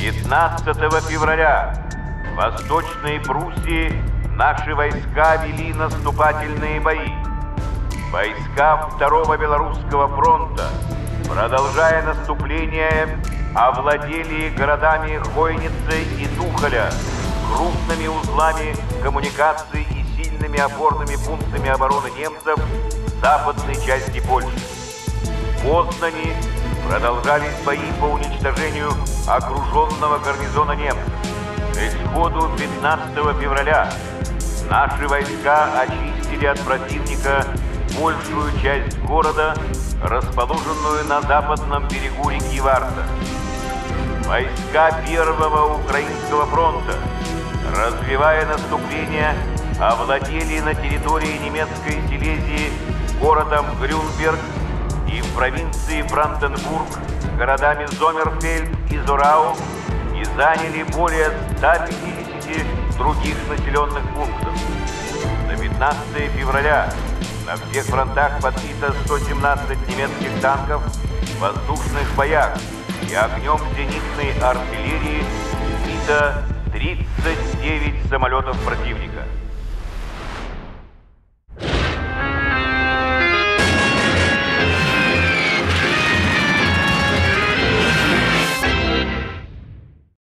15 февраля в Восточной Пруссии наши войска вели наступательные бои. Войска Второго Белорусского фронта, продолжая наступление, овладели городами Хойницы и Тухоля, крупными узлами коммуникаций и сильными опорными пунктами обороны немцев в западной части Польши. В Познани продолжались бои по уничтожению окруженного гарнизона немцев. К исходу 15 февраля наши войска очистили от противника большую часть города, расположенную на западном берегу реки Варта. Войска Первого Украинского фронта, развивая наступление, овладели на территории немецкой Силезии городом Грюнберг и в провинции Бранденбург городами Зомерфельд и Зурау и заняли более 150 других населенных пунктов. На 15 февраля на всех фронтах подбито 117 немецких танков в воздушных боях и огнем зенитной артиллерии сбито 39 самолетов противника.